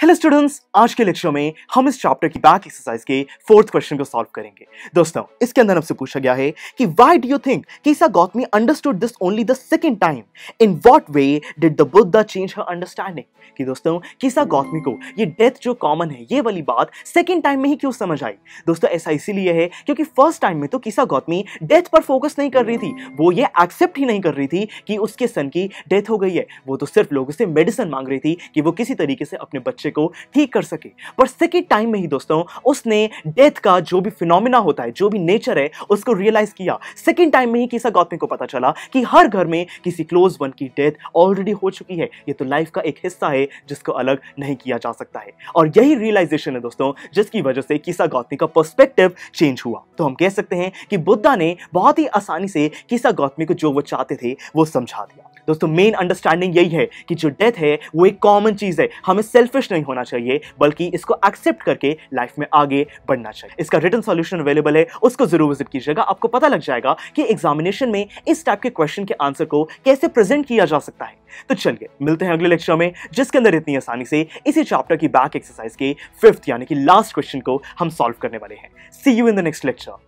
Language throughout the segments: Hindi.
हेलो स्टूडेंट्स आज के लेक्चर में हम इस चैप्टर की बैक एक्सरसाइज के फोर्थ क्वेश्चन को सॉल्व करेंगे। दोस्तों, इसके अंदर हमसे पूछा गया है कि why do you think Kisa Gotami understood this only the second time in what way did the Buddha change her understanding कि दोस्तों कीसा गौतमी को ये डेथ जो कॉमन है, ये वाली बात सेकेंड टाइम में ही क्यों समझ आई? दोस्तों, ऐसा इसीलिए है क्योंकि फ़र्स्ट टाइम में तो कीसा गौतमी डेथ पर फोकस नहीं कर रही थी। वो ये एक्सेप्ट ही नहीं कर रही थी कि उसके सन की डेथ हो गई है। वो तो सिर्फ़ लोगों से मेडिसिन मांग रही थी कि वो किसी तरीके से अपने बच्चे बच्चे को ठीक कर सके। पर सेकेंड टाइम में ही दोस्तों, उसने डेथ का जो भी फिनोमिना होता है, जो भी नेचर है, उसको रियलाइज़ किया। सेकेंड टाइम में ही किसा गौतमी को पता चला कि हर घर में किसी क्लोज वन की डेथ ऑलरेडी हो चुकी है। ये तो लाइफ का एक हिस्सा है, जिसको अलग नहीं किया जा सकता है। और यही रियलाइजेशन है दोस्तों, जिसकी वजह से किसा गौतमी का पर्सपेक्टिव चेंज हुआ। तो हम कह सकते हैं कि बुद्धा ने बहुत ही आसानी से किसा गौतमी को जो वो चाहते थे, वो समझा दिया। दोस्तों मेन अंडरस्टैंडिंग यही है कि जो डेथ है, वो एक कॉमन चीज़ है। हमें सेल्फिश नहीं होना चाहिए, बल्कि इसको एक्सेप्ट करके लाइफ में आगे बढ़ना चाहिए। इसका रिटर्न सॉल्यूशन अवेलेबल है, उसको ज़रूर विज़िट कीजिएगा। आपको पता लग जाएगा कि एग्जामिनेशन में इस टाइप के क्वेश्चन के आंसर को कैसे प्रेजेंट किया जा सकता है। तो चलिए, मिलते हैं अगले लेक्चर में, जिसके अंदर इतनी आसानी से इसी चैप्टर की बैक एक्सरसाइज के फिफ्थ यानी कि लास्ट क्वेश्चन को हम सॉल्व करने वाले हैं। See you in the next lecture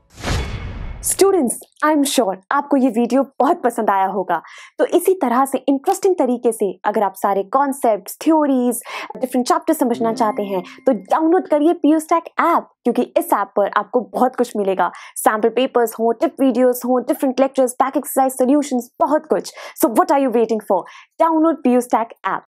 students I am sure आपको ये वीडियो बहुत पसंद आया होगा। तो इसी तरह से इंटरेस्टिंग तरीके से अगर आप सारे कॉन्सेप्ट थ्योरीज डिफरेंट चैप्टर समझना चाहते हैं तो डाउनलोड करिए पीयूस्टैक ऐप क्योंकि इस ऐप पर आपको बहुत कुछ मिलेगा। सैंपल पेपर्स हो टिप वीडियोस हो different lectures back exercise solution बहुत कुछ। So what are you waiting for download Pustack app